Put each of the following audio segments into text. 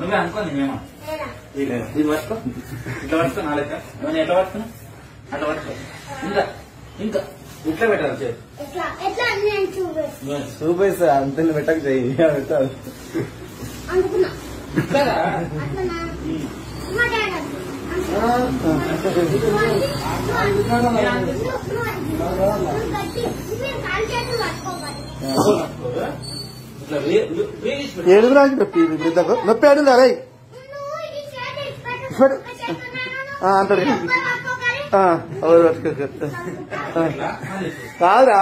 నువ్వే అనుకోని మేమా ఇలా ఇది పట్టుకో ఇట్లా పట్టుకో నాలుగు నువ్వు ఎట్లా పట్టుకున్నా అట్లా పట్టుకో. ఇంకా ఇంకా. ఇట్లా పెట్టాలి చేతి చూపేస్తా అంతే పెట్టక చేయి పెట్టాలి. ఏడుగురా నొప్పి నొప్పి ఏడుందా రై అంటాడు. కాదురా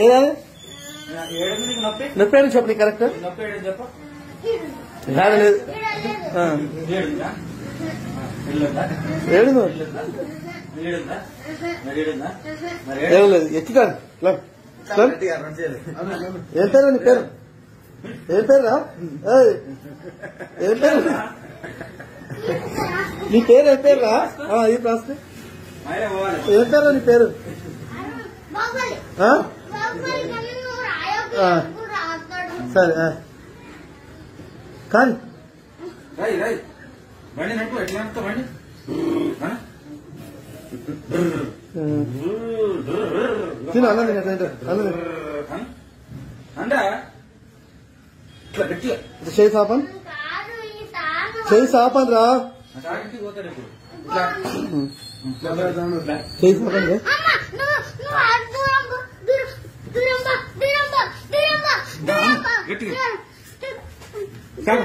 ఏదని నొప్పి ఏడు చెప్పండి కరెక్ట్? లేదు. ఏడు ఏం లేదు ఎత్తికాడు ఏం పేరు నీ పేరు? ఏం పేరు ఏం పేరు? నీ పేరు ఏ పేరు రా ఏం రాస్తే ఏం పేరు నీ పేరు? సరే కానీ. తిను అన్న అన్న అంటే చేయి చేయి సాపండి రా చేయి సాపండి సార్